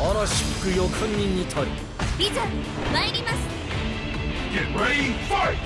嵐吹く予感に似たりいざ参ります Get ready, fight!